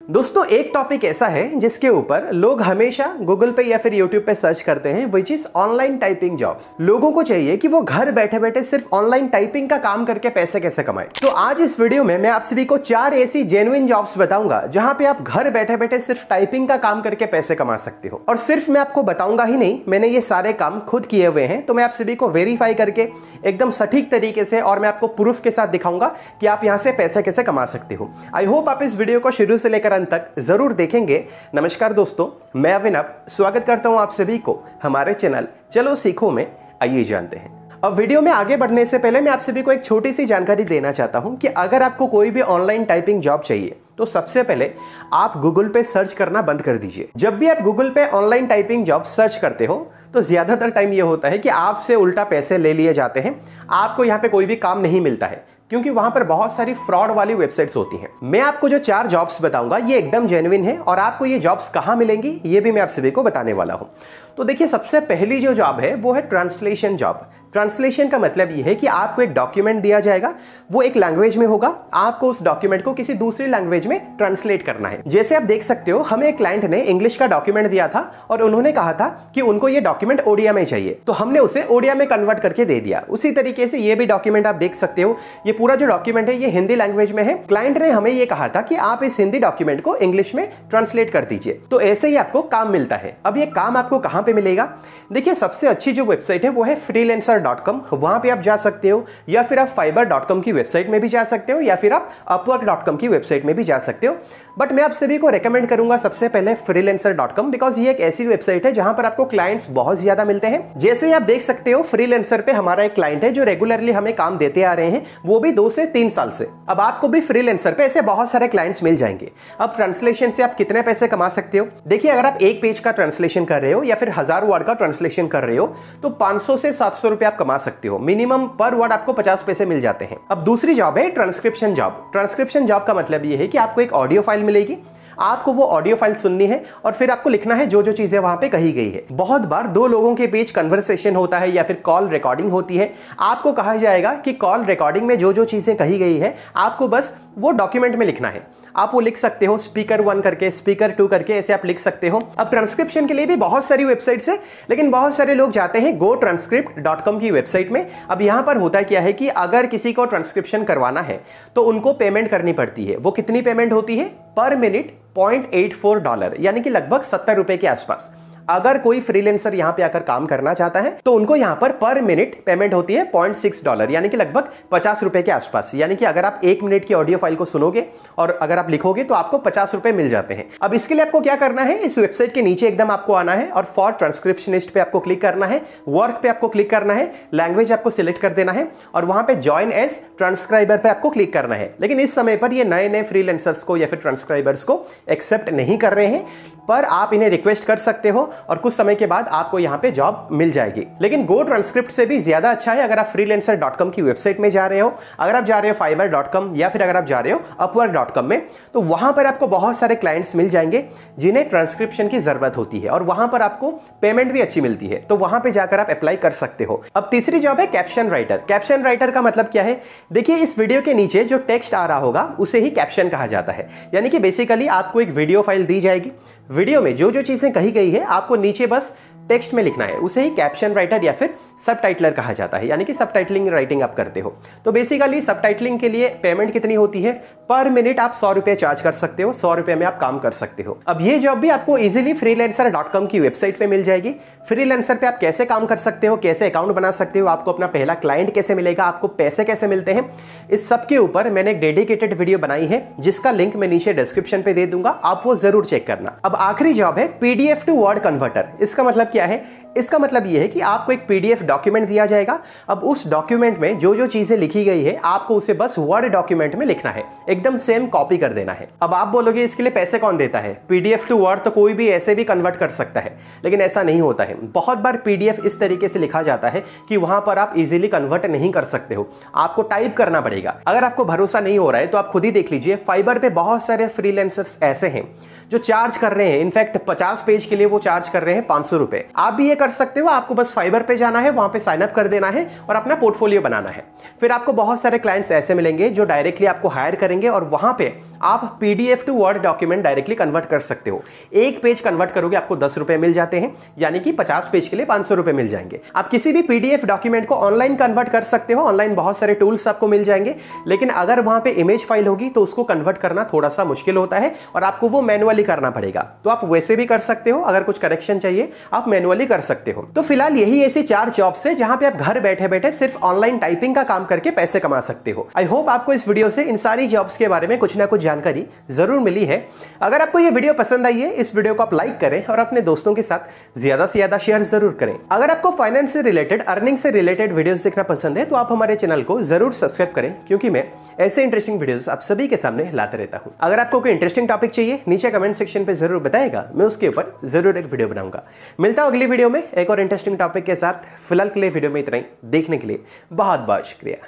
दोस्तों, एक टॉपिक ऐसा है जिसके ऊपर लोग हमेशा गूगल पे या फिर यूट्यूब पे सर्च करते हैं which is online typing jobs लोगों को चाहिए कि वो घर बैठे बैठे सिर्फ़ ऑनलाइन टाइपिंग का काम करके पैसे कैसे कमाए। तो आज इस वीडियो में मैं आप सभी को चार ऐसी जेन्युइन जॉब्स बताऊँगा, जहाँ पे आप घर बैठे बैठे सिर्फ़ टाइपिंग का काम करके पैसे कमा सकते हो। और सिर्फ़ मैं आपको बताऊँगा ही नहीं, मैंने ये सारे काम खुद किए हुए हैं तो मैं आप सभी को वेरीफाई करके एकदम सटीक तरीके से और मैं आपको प्रूफ के साथ दिखाऊँगा कि आप यहाँ से पैसे कैसे कमा सकते हो। आई होप आप इस वीडियो को शुरू से लेकर अंत तक ज़रूर देखेंगे। नमस्कार दोस्तों, मैं अविनव, स्वागत करता हूँ आप सभी को हमारे चैनल चलो सीखो में। आइए जानते हैं। अब वीडियो में आगे बढ़ने से पहले मैं आप सभी को एक छोटी सी जानकारी देना चाहता हूँ कि अगर आपको कोई भी ऑनलाइन टाइपिंग जॉब चाहिए तो सबसे पहले आप गूगल पे सर्च करना बंद कर दीजिए। जब भी आप गूगल पे ऑनलाइन टाइपिंग जॉब सर्च करते हो तो ज़्यादातर टाइम ये होता है कि आपसे उल्टा पैसे ले लिए जाते हैं। आपको यहाँ पे कोई भी काम नहीं मिलता है। क्योंकि वहाँ पर बहुत सारी फ्रॉड वाली वेबसाइट्स होती हैं। मैं आपको जो चार जॉब्स बताऊँगा, ये एकदम जेनुइन है और आपको ये जॉब्स कहाँ मिलेंगी, ये भी मैं आप सभी को बताने वाला हूँ। तो देखिए, सबसे पहली जो जॉब है, वो है ट्रांसलेशन जॉब ट्रांसलेशन का मतलब ये है कि आपको एक डॉक्यूमेंट दिया जाएगा, वो एक लैंग्वेज में होगा, आपको उस डॉक्यूमेंट को किसी दूसरी लैंग्वेज में ट्रांसलेट करना है। जैसे आप देख सकते हो, हमें एक क्लाइंट ने इंग्लिश का डॉक्यूमेंट दिया था और उन्होंने कहा था कि उनको ये डॉक्यूमेंट ओडिया में चाहिए। तो हमने उसे ओडिया में कन्वर्ट करके दे दिया। उसी तरीके से ये भी डॉक्यूमेंट आप देख सकते हो, ये पूरा जो डॉक्यूमेंट है, ये हिंदी लैंग्वेज में है। क्लाइंट ने हमें ये कहा था कि आप इस हिंदी डॉक्यूमेंट को इंग्लिश में ट्रांसलेट कर दीजिए। तो ऐसे ही आपको काम मिलता है। अब ये काम आपको कहाँ पे मिलेगा? देखिए, सबसे अच्छी जो वेबसाइट है, वो है फ्रीलेंसर डॉट कॉम वहाँ पे आप जा सकते हो, या फिर आप फाइबर डॉट कॉम की वेबसाइट में भी जा सकते हो, या फिर आप अपवर्क डॉट कॉम की वेबसाइट में भी जा सकते हो। बट मैं आप सभी को रिकमेंड करूँगा सबसे पहले फ्रीलेंसर डॉट कॉम बिकॉज़ ये एक ऐसी वेबसाइट है जहाँ पर आपको क्लाइंट्स बहुत ज़्यादा मिलते हैं। जैसे आप देख सकते हो फ्रीलेंसर पे हमारा एक क्लाइंट है जो रेगुलरली हमें काम देते आ रहे हैं, वो भी दो से तीन साल से। अब आपको भी फ्रीलेंसर पे ऐसे बहुत सारे क्लाइंट्स मिल जाएँगे। अब ट्रांसलेशन से आप कितने पैसे कमा सकते हो? देखिए, अगर आप एक पेज का ट्रांसलेशन कर रहे हो, या फिर हज़ार वर्ड का ट्रांसलेशन कर रहे हो तो 500 से 700 रुपए आप कमा सकते हो। मिनिमम पर वर्ड आपको 50 पैसे मिल जाते हैं। अब दूसरी जॉब है ट्रांसक्रिप्शन जॉब ट्रांसक्रिप्शन जॉब का मतलब ये है कि आपको एक ऑडियो फ़ाइल मिलेगी। आपको वो ऑडियो फ़ाइल सुननी है और फिर आपको लिखना है जो जो चीज़ें वहाँ पे कही गई है। बहुत बार दो लोगों के बीच कन्वर्सेशन होता है या फिर कॉल रिकॉर्डिंग होती है। आपको कहा जाएगा कि कॉल रिकॉर्डिंग में जो जो चीज़ें कही गई है, आपको बस वो डॉक्यूमेंट में लिखना है। आप वो लिख सकते हो स्पीकर वन करके स्पीकर टू करके, ऐसे आप लिख सकते हो। अब ट्रांसक्रिप्शन के लिए भी बहुत सारी वेबसाइट्स है, लेकिन बहुत सारे लोग जाते हैं गो ट्रांसक्रिप्ट डॉट कॉम की वेबसाइट में। अब यहाँ पर होता क्या है कि अगर किसी को ट्रांसक्रिप्शन करवाना है तो उनको पेमेंट करनी पड़ती है। वो कितनी पेमेंट होती है? पर minute point eight four dollar यानी कि लगभग सत्तर रुपए के आसपास। अगर कोई फ्रीलेंसर यहाँ पे आकर काम करना चाहता है तो उनको यहाँ पर पर मिनट पेमेंट होती है पॉइंट सिक्स डॉलर यानी कि लगभग पचास रुपए के आसपास। यानी कि अगर आप एक मिनट की ऑडियो फ़ाइल को सुनोगे और अगर आप लिखोगे तो आपको पचास रुपए मिल जाते हैं। अब इसके लिए आपको क्या करना है, इस वेबसाइट के नीचे एकदम आपको आना है और फॉर ट्रांसक्रिप्शनिस्ट पे आपको क्लिक करना है वर्क पे आपको क्लिक करना है लैंग्वेज आपको सिलेक्ट कर देना है और वहाँ पे ज्वाइन एस ट्रांसक्राइबर पे आपको क्लिक करना है। लेकिन इस समय पर ये नए नए फ्रीलेंसर्स को या फिर ट्रांसक्राइबर्स को एक्सेप्ट नहीं कर रहे हैं। पर आप इन्हें रिक्वेस्ट कर सकते हो और कुछ समय के बाद आपको यहाँ पे जॉब मिल जाएगी। लेकिन गो ट्रांसक्रिप्ट से भी ज़्यादा अच्छा है अगर आप फ्रीलेंसर की वेबसाइट में जा रहे हो। अगर आप जा रहे हो फाइबर या फिर अगर आप जा रहे हो अपवर्क में तो वहाँ पर आपको बहुत सारे क्लाइंट्स मिल जाएँगे जिन्हें ट्रांसक्रिप्शन की ज़रूरत होती है और वहाँ पर आपको पेमेंट भी अच्छी मिलती है। तो वहाँ पर जाकर आप अप्लाई कर सकते हो। अब तीसरी जॉब है कैप्शन राइटर कैप्शन राइटर का मतलब क्या है? देखिए, इस वीडियो के नीचे जो टेक्स्ट आ रहा होगा, उसे ही कैप्शन कहा जाता है। यानी कि बेसिकली आपको एक वीडियो फ़ाइल दी जाएगी वीडियो में जो जो चीज़ें कही गई है, आपको नीचे बस टेक्स्ट में लिखना है। उसे ही कैप्शन राइटर या फिर सब कहा जाता है, यानी कि सब राइटिंग आप करते हो। तो बेसिकली सब के लिए पेमेंट कितनी होती है? पर मिनट आप सौ रुपए चार्ज कर सकते हो, सौ रुपए में आप काम कर सकते हो। अब ये जॉब भी आपको इजीली फ्रीलेंसर डॉट कॉम की वेबसाइट पे मिल जाएगी। फ्रीलेंसर पे आप कैसे काम कर सकते हो, कैसे अकाउंट बना सकते हो, आपको अपना पहला क्लाइंट कैसे मिलेगा, आपको पैसे कैसे मिलते हैं, इस सब के ऊपर मैंने एक डेडिकेटेड वीडियो बनाई है, जिसका लिंक मैं नीचे डिस्क्रिप्शन पे दे दूँगा, आप वो ज़रूर चेक करना। अब आखिरी जॉब है पीडीएफ टू वर्ड कन्वर्टर इसका मतलब क्या है? इसका मतलब यह है कि आपको एक पीडीएफ डॉक्यूमेंट दिया जाएगा। अब उस डॉक्यूमेंट में जो जो चीज़ें लिखी गई है, आपको उसे बस वर्ड डॉक्यूमेंट में लिखना है। एकदम सेम कॉपी कर देना है। अब आप बोलोगे, इसके लिए पैसे कौन देता है? पीडीएफ टू वर्ड तो कोई भी ऐसे भी कन्वर्ट कर सकता है, लेकिन ऐसा नहीं होता है। बहुत बार पीडीएफ इस तरीके से लिखा जाता है कि वहाँ पर आप इजीली कन्वर्ट नहीं कर सकते हो। आपको टाइप करना पड़ेगा। अगर आपको भरोसा नहीं हो रहा है तो आप खुद ही देख लीजिए फाइबर पे बहुत सारे फ्रीलेंसर्स ऐसे हैं, जो चार्ज कर रहे हैं। इनफैक्ट 50 पेज के लिए वो चार्ज कर रहे हैं पाँच सौ रुपए। आप भी ये कर सकते हो, आपको बस फाइबर पे जाना है, वहाँ पे साइन अप कर देना है और अपना पोर्टफोलियो बनाना है। फिर आपको बहुत सारे क्लाइंट्स ऐसे मिलेंगे, जो डायरेक्टली आपको हायर करेंगे और वहाँ पे आप PDF to word document directly convert कर सकते हो। एक पेज कन्वर्ट करोगे, आपको दस रुपए मिल जाते हैं, यानी कि पचास पेज के लिए पाँच सौ रुपए मिल जाएँगे। आप किसी भी पीडीएफ डॉक्यूमेंट को ऑनलाइन कन्वर्ट कर सकते हो ऑनलाइन बहुत सारे टूल्स आपको मिल जाएँगे, लेकिन अगर वहाँ पे इमेज फ़ाइल होगी तो उसको कन्वर्ट करना थोड़ा सा मुश्किल होता है और आपको वो मैनुअली करना पड़ेगा। तो आप वैसे भी कर सकते हो, अगर कुछ करेक्शन चाहिए, आप मैनुअली कर सकते हो। तो फ़िलहाल यही ऐसी चार जॉब्स है, जहाँ पे आप घर बैठे बैठे सिर्फ़ ऑनलाइन टाइपिंग का काम करके पैसे कमा सकते हो। आई होप आपको इस वीडियो से इन सारी जॉब्स के बारे में कुछ ना कुछ जानकारी ज़रूर मिली है। अगर आपको ये वीडियो पसंद आई है, इस वीडियो को आप लाइक करें और अपने दोस्तों के साथ ज़्यादा से ज़्यादा शेयर ज़रूर करें। अगर आपको फाइनेंस से रिलेटेड अर्निंग से रिलेटेड वीडियोस देखना पसंद है तो आप हमारे चैनल को ज़रूर सब्सक्राइब करें, क्योंकि मैं ऐसे इंटरेस्टिंग वीडियोस आप सभी के सामने लाते रहता हूँ। अगर आपको कोई इंटरेस्टिंग टॉपिक चाहिए, नीचे कमेंट सेक्शन पे ज़रूर बताएगा, मैं उसके ऊपर ज़रूर एक वीडियो बनाऊँगा। मिलता हूँ अगली वीडियो में एक और इंटरेस्टिंग टॉपिक के साथ। फ़िलहाल के लिए वीडियो में इतना ही। देखने के लिए बहुत बहुत शुक्रिया।